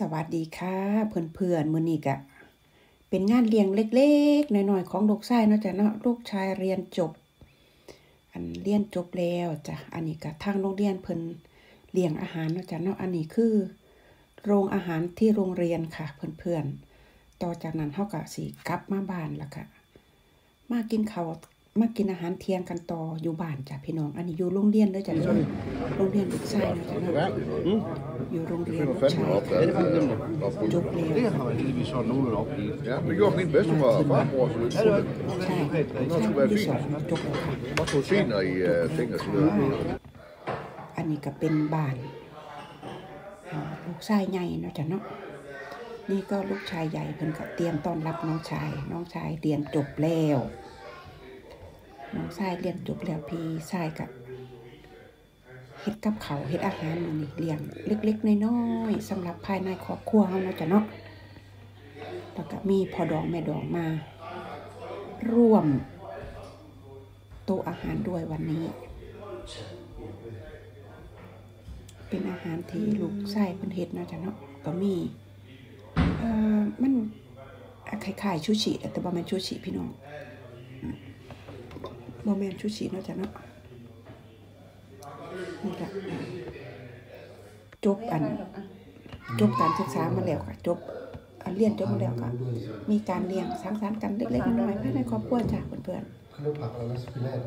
สวัสดีค่ะเพื่อนๆมื้อนี้ก็เป็นงานเลี้ยงเล็กๆน้อยๆของลูกชายเนาะจ้ะเนาะลูกชายเรียนจบ อันเรียนจบแล้วจ้ะอันนี้ก็ทางโรงเรียนเพิ่นเลี้ยงอาหารเนาะจ้ะเนาะอันนี้คือ โรงอาหารที่โรงเรียนค่ะเพื่อนๆต่อจากนั้นเฮาก็สิกลับมาบ้านแล้วก็มากินข้าว มากินอาหารเที่ยงกันต่ออยู่บ้านจ้ะพี่น้อง อันนี้อยู่โรงเรียนเด้อจ้ะเนาะโรงเรียนลูกชายเนาะจ้ะเนาะอยู่โรงเรียนลูกชาย Op, hè? Dat is goed. จบแล้ว Det har jeg heldigvis så nogle op i. Ja, men gjorde min bedstemor og farmor, så det ใช่ใช่ที่สองจบแล้วค่ะ var rosiner i uh, ting og så videre. อันนี้ก็เป็นบ้านอ่าลูกชายใหญ่เนาะจ้ะเนาะนี่ก็ลูกชายใหญ่เพิ่นก็เตรียมต้อนรับน้องชาย น้องชายเรียนจบแล้ว น้องชายเรียนจบแล้วพี่ชายกับเฮ็ดกับเขาเฮ็ดอาหารมื้อนี้เลี้ยงเล็ก ๆน้อยๆสำหรับภายในครอบครัวเฮาเนาะจ้ะเนาะแล้วก็มีพ่อดองแม่ดองมา ร่วมโต๊ะอาหารด้วยวันนี้ เป็นอาหารที่ลูกไส้เพิ่นเฮ็ดเนาะจ้ะเนาะก็มีเอ่อมันคล้ายๆชูชิแต่บ่แม่นชูชิพี่น้อง โมเมนชุชีเนาะจ้ะเนาะนี่ก็จบอันจบการศึกษามาแล้วค่ะจบเรียนจบมาแล้วค่ะมีการเลี้ยงสังสรรค์กันเล็กๆน้อยๆภายในครอบครัวจ้ะเพื่อนเขาเรียก